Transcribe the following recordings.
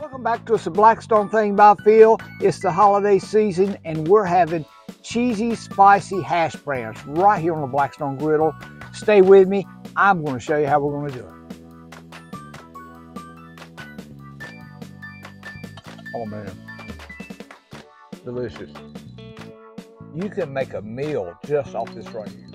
Welcome back to It's a Blackstone Thing by Phil. It's the holiday season and we're having cheesy, spicy hash browns right here on the Blackstone Griddle. Stay with me. I'm going to show you how we're going to do it. Oh man, delicious. You can make a meal just off this right here.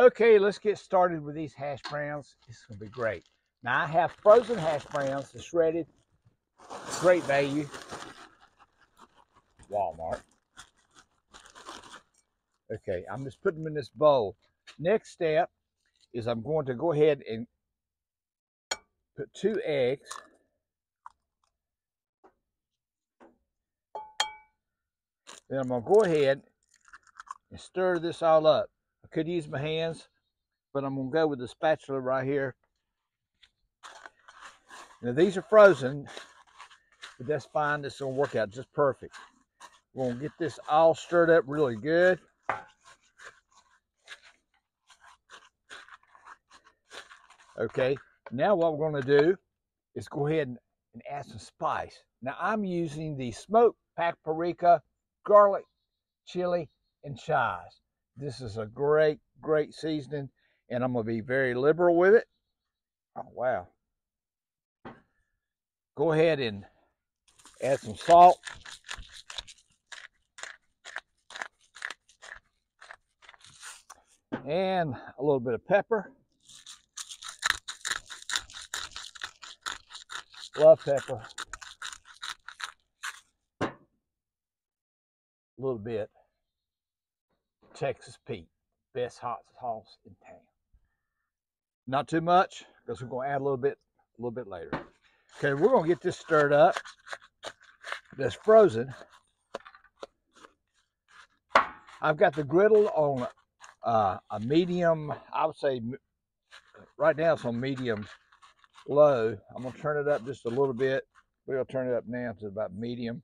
Okay, let's get started with these hash browns. It's gonna be great. Now I have frozen hash browns, the shredded, great value. Walmart. Okay, I'm just putting them in this bowl. Next step is I'm going to go ahead and put two eggs. Then I'm going to go ahead and stir this all up. Could use my hands, but I'm to go with the spatula right here. Now these are frozen, but that's fine. This is to work out just perfect. We're to get this all stirred up really good. Okay, now what we're to do is go ahead and, and add some spice. Now I'm using the smoked paprika, garlic, chili, and chives. This is a great, great seasoning, and I'm going to be very liberal with it. Oh, wow. Go ahead and add some salt. And a little bit of pepper. Love pepper. A little bit. Texas Pete, best hot sauce in town. Not too much, because we're going to add a little bit, a little bit later. Okay, we're going to get this stirred up. That's frozen. I've got the griddle on uh, a medium, I would say right now it's on medium low. I'm going to turn it up just a little bit. We're going to turn it up now to about medium.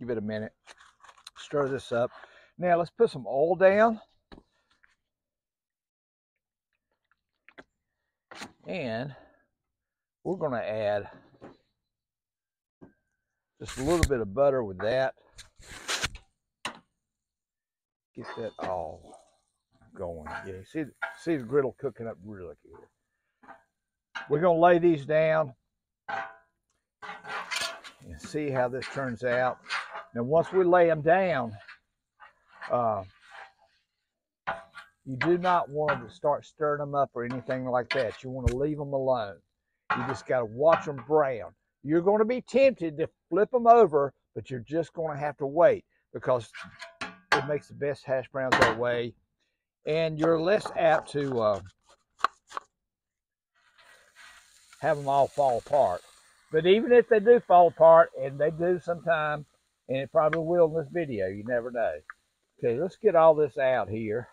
Give it a minute. Stir this up. Now let's put some oil down. And we're going to add just a little bit of butter with that. Get that all going. Yeah, see, see the griddle cooking up really good. We're going to lay these down and see how this turns out. Now, once we lay them down, uh, you do not want to start stirring them up or anything like that. You want to leave them alone. You just got to watch them brown. You're going to be tempted to flip them over, but you're just going to have to wait because it makes the best hash browns that way. And you're less apt to uh, have them all fall apart. But even if they do fall apart, and they do sometime, and it probably will in this video, you never know. Okay, let's get all this out here.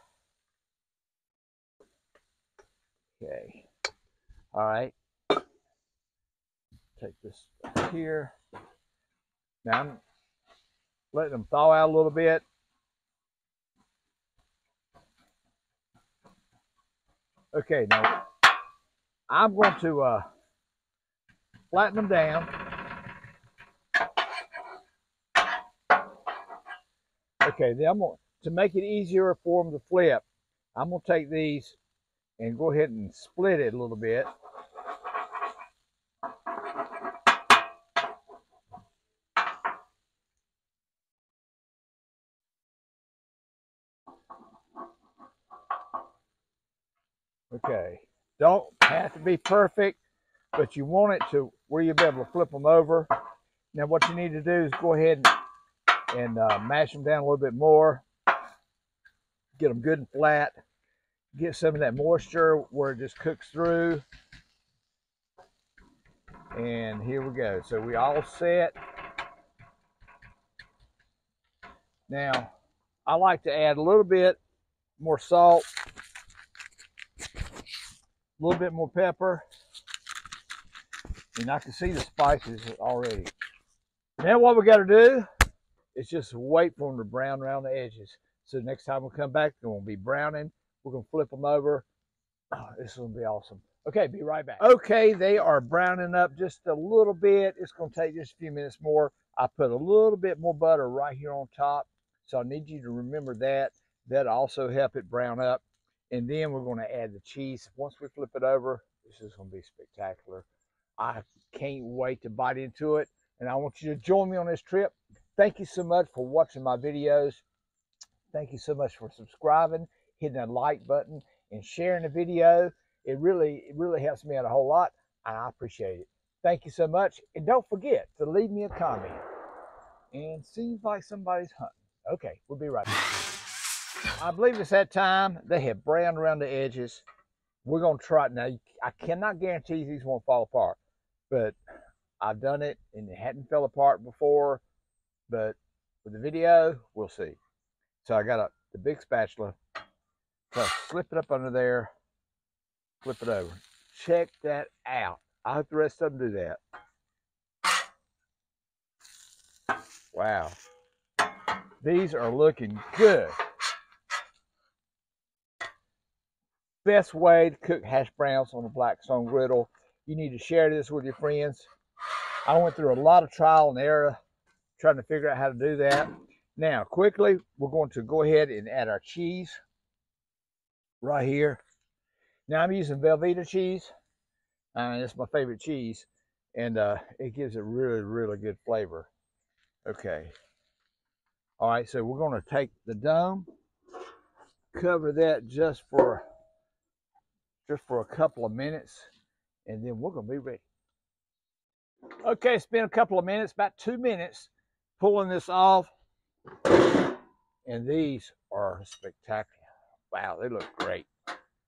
Okay. All right. Take this here. Now I'm letting them thaw out a little bit. Okay, now I'm going to uh, flatten them down. Okay, then I'm going to make it easier for them to flip. I'm going to take these and go ahead and split it a little bit. Okay, don't have to be perfect, but you want it to where you'll be able to flip them over. Now what you need to do is go ahead and, and uh, mash them down a little bit more. Get them good and flat. Get some of that moisture where it just cooks through. And here we go. So we all set. Now, I like to add a little bit more salt a little bit more pepper. And I can see the spices already. Now what we got to do is just wait for them to brown around the edges. So next time we come back, they're going to be browning. We're going to flip them over. Oh, this to be awesome. Okay, be right back. Okay, they are browning up just a little bit. It's going to take just a few minutes more. I put a little bit more butter right here on top. So I need you to remember that. That'll also help it brown up. And then we're going to add the cheese. Once we flip it over, this is going to be spectacular. I can't wait to bite into it. And I want you to join me on this trip. Thank you so much for watching my videos. Thank you so much for subscribing, hitting that like button, and sharing the video. It really, it really helps me out a whole lot, and I appreciate it. Thank you so much. And don't forget to leave me a comment. And seems like somebody's hunting. Okay, we'll be right back. I believe it's that time. They have browned around the edges. We're going to try it. Now, I cannot guarantee these won't fall apart, but I've done it and it hadn't fell apart before. But with the video, we'll see. So I got a, the big spatula. So slip it up under there, flip it over. Check that out. I hope the rest of them do that. Wow. These are looking good. Best way to cook hash browns on a Blackstone griddle. You need to share this with your friends. I went through a lot of trial and error trying to figure out how to do that. Now, quickly, we're going to go ahead and add our cheese right here. Now, I'm using Velveeta cheese. Uh, it's my favorite cheese, and uh, it gives a really, really good flavor. Okay. All right, so we're going to take the dome, cover that just for just for a couple of minutes, and then we're going to be ready. Okay, it's been a couple of minutes, about two minutes, pulling this off. And these are spectacular. Wow, they look great.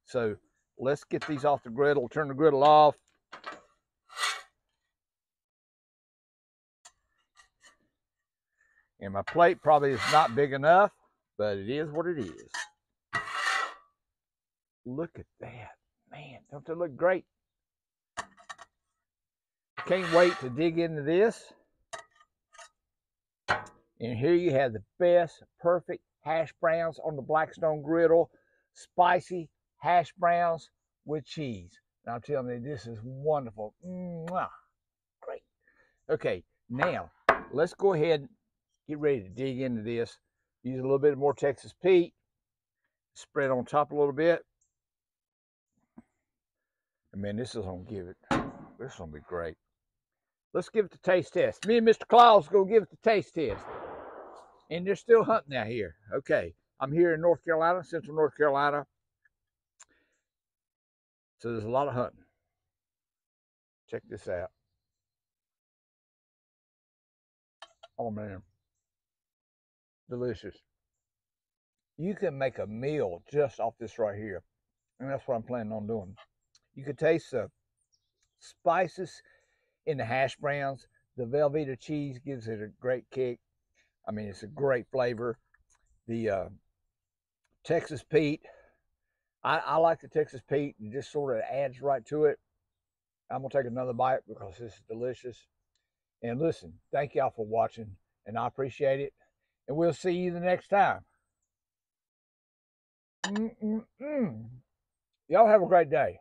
So let's get these off the griddle, turn the griddle off. And my plate probably is not big enough, but it is what it is. Look at that. Man, don't they look great? Can't wait to dig into this. And here you have the best, perfect hash browns on the Blackstone griddle. Spicy hash browns with cheese. And I'm telling you, this is wonderful. Mwah. Great. Okay, now let's go ahead and get ready to dig into this. Use a little bit more Texas Pete. Spread on top a little bit. And man, this is gonna give it, this is gonna be great. Let's give it the taste test. Me and Mr. Claus gonna give it the taste test. And they're still hunting out here. Okay. I'm here in North Carolina, central North Carolina. So there's a lot of hunting. Check this out. Oh man. Delicious. You can make a meal just off this right here. And that's what I'm planning on doing. You can taste the spices in the hash browns. The Velveeta cheese gives it a great kick. I mean, it's a great flavor. The uh, Texas Pete, I, I, like the Texas Pete. It just sort of adds right to it. I'm going to take another bite because this is delicious. And listen, thank y'all for watching, and I appreciate it. And we'll see you the next time. Y'all have a great day.